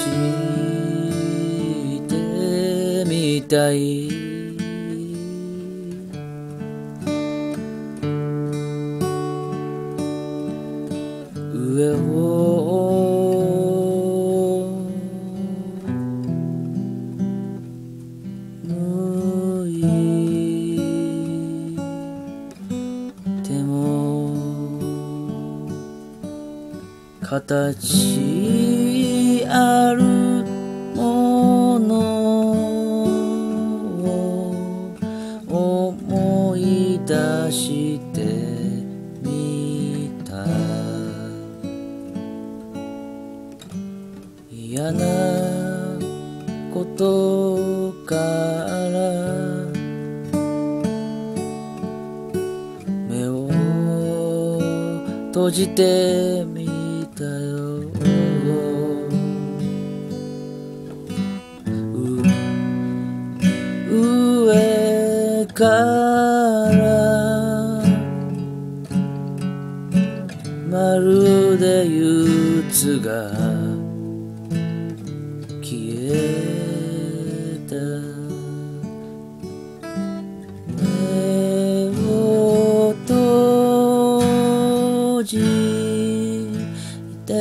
してみたい。上をいても形あるものを思い出してみた。嫌なことから。目を閉じてみからまるで憂鬱が消えた。目を閉じて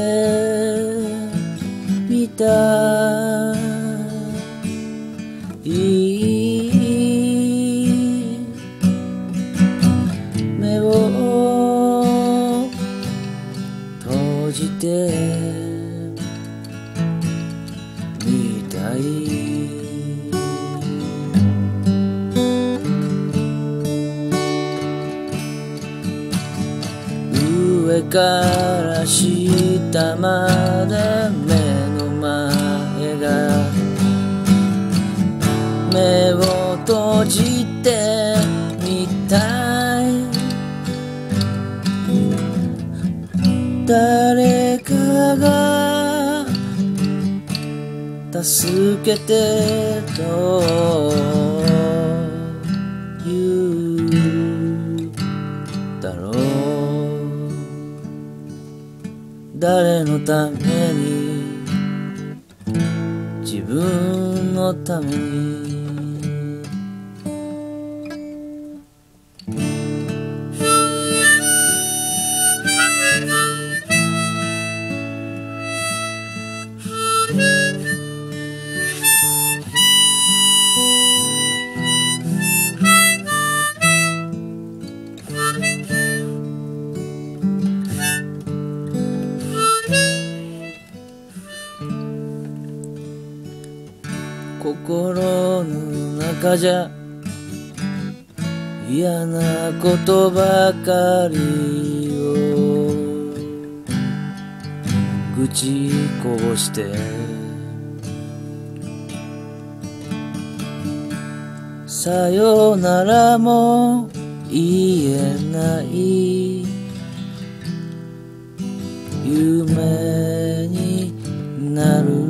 みた。じてみたい。上から下まで誰かが助けてと言うだろう。誰のために自分のためにの中じゃ嫌なことばかりを愚痴こぼして。さよならも言えない。夢になる。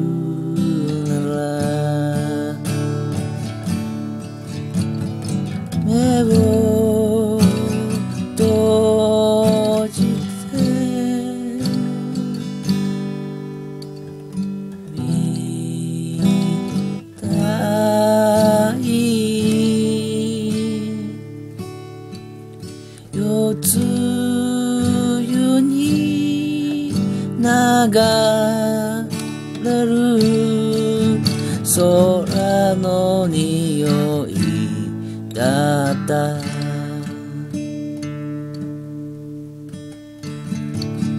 流れる空の匂いだった。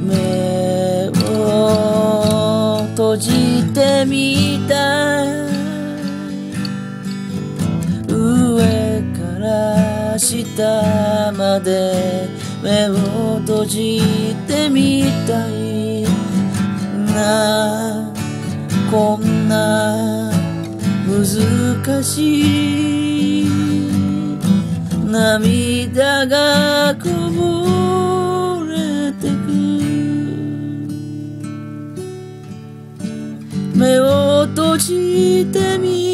目を閉じてみた上から下まで目を閉じてみたい。らこんな難しい涙がこぼれてく。目を閉じてみ